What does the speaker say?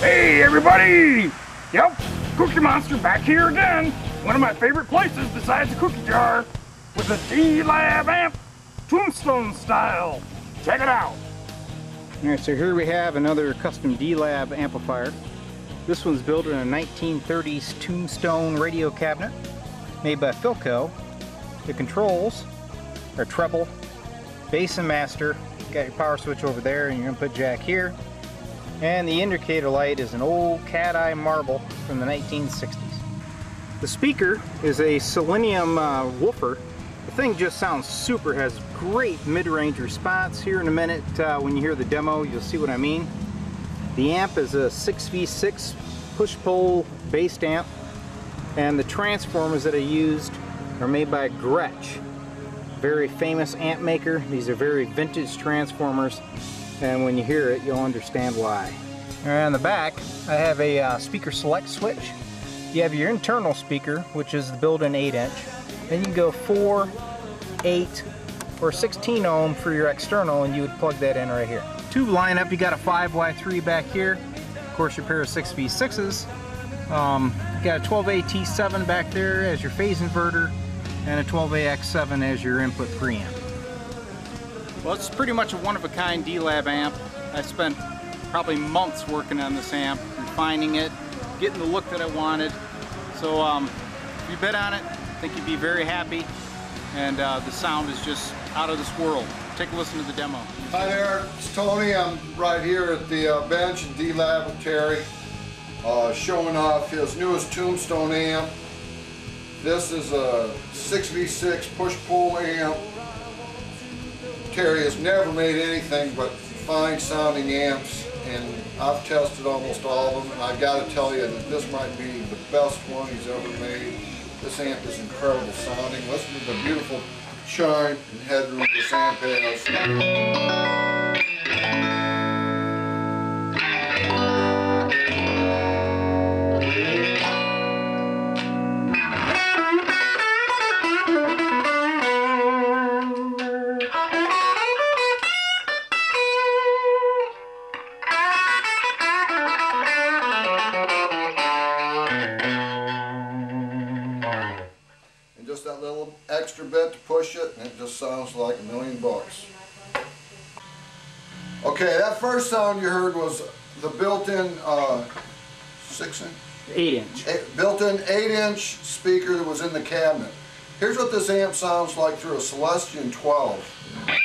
Hey everybody! Yep, Cookie Monster back here again. One of my favorite places besides the cookie jar with a D-Lab amp, tombstone style. Check it out. Alright, so here we have another custom D-Lab amplifier. This one's built in a 1930s tombstone radio cabinet made by Philco. The controls are treble, bass and master. You got your power switch over there and your input jack here. And the indicator light is an old cat eye marble from the 1960s. The speaker is a selenium uh, woofer. The thing just sounds super, has great mid-range response. Here in a minute uh, when you hear the demo you'll see what I mean. The amp is a 6v6 push-pull based amp and the transformers that I used are made by Gretsch. Very famous amp maker. These are very vintage transformers and when you hear it you'll understand why. And on the back I have a uh, speaker select switch. You have your internal speaker which is the built-in 8 inch. Then you can go 4, 8, or 16 ohm for your external and you would plug that in right here. Tube lineup you got a 5Y3 back here. Of course your pair of 6V6s. Um, you got a 12AT7 back there as your phase inverter and a 12AX7 as your input preamp. Well, it's pretty much a one-of-a-kind D-Lab amp. I spent probably months working on this amp, refining it, getting the look that I wanted. So um, if you bet on it, I think you'd be very happy. And uh, the sound is just out of this world. Take a listen to the demo. Hi there, it's Tony. I'm right here at the uh, bench in D-Lab with Terry, uh, showing off his newest Tombstone amp. This is a 6v6 push-pull amp. Terry has never made anything but fine sounding amps and I've tested almost all of them and I've got to tell you that this might be the best one he's ever made. This amp is incredible sounding. Listen to the beautiful chime and headroom this amp has. Extra bit to push it and it just sounds like a million bucks. Okay, that first sound you heard was the built-in uh, six inch, 8 inch. built-in eight inch speaker that was in the cabinet. Here's what this amp sounds like through a Celestion 12.